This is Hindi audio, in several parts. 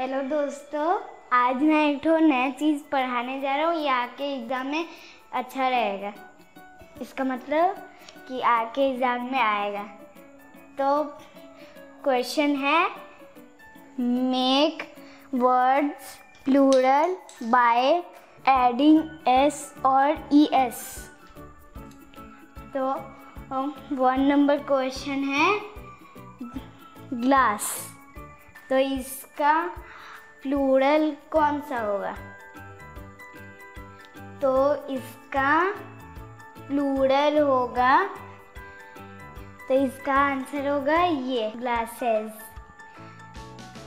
हेलो दोस्तों। आज मैं एक ठो नया चीज़ पढ़ाने जा रहा हूँ। ये आके एग्ज़ाम में अच्छा रहेगा। इसका मतलब कि आके एग्ज़ाम में आएगा। तो क्वेश्चन है make words plural by adding s और ई एस तो वन नंबर क्वेश्चन है ग्लास तो इसका प्लूरल कौन सा होगा? तो इसका प्लूरल होगा तो इसका आंसर होगा ये ग्लासेस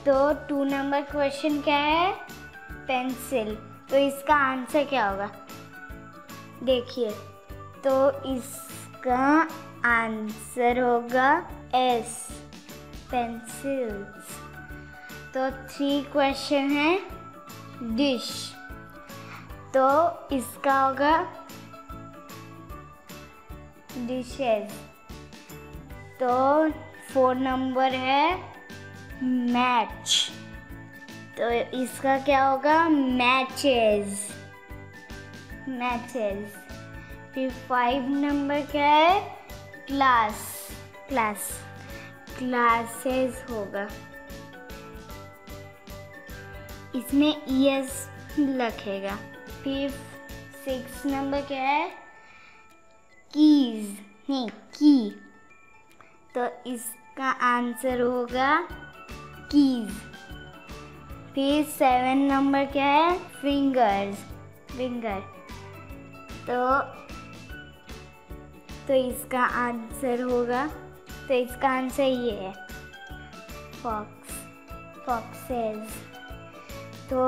तो टू नंबर क्वेश्चन क्या है? पेंसिल तो इसका आंसर क्या होगा? देखिए तो इसका आंसर होगा एस पेंसिल्स तो थ्री क्वेश्चन है. डिश तो इसका होगा डिशेज तो फोर नंबर है मैच तो इसका क्या होगा? मैचेस मैचेस फिर फाइव नंबर क्या है? क्लास क्लास क्लासेस होगा. इसमें ई एस लिखेगा फिर सिक्स नंबर क्या है? कीज नहीं की तो इसका आंसर होगा कीज फिर सेवन नंबर क्या है? फिंगर्स फिंगर तो तो इसका आंसर होगा। तो इसका आंसर ये है। फॉक्स फॉक्सेस तो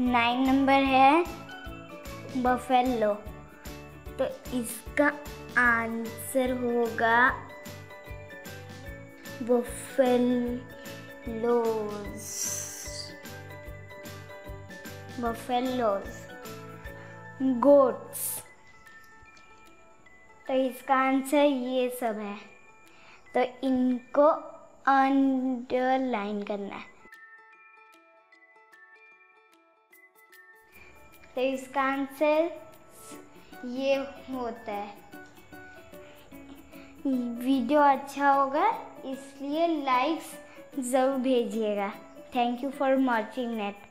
नाइन नंबर है बफेलो तो इसका आंसर होगा बफेलोज बफेलोज गोट्स तो इसका आंसर ये सब है. तो इनको अंडरलाइन करना है. तो इसका आंसर ये होता है। वीडियो अच्छा होगा, इसलिए लाइक्स ज़रूर भेजिएगा। Thank you for watching net